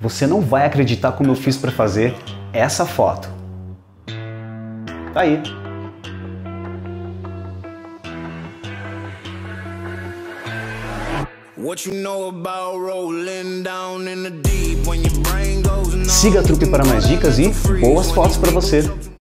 Você não vai acreditar como eu fiz para fazer essa foto. Tá aí. Siga a Trupe para mais dicas e boas fotos para você.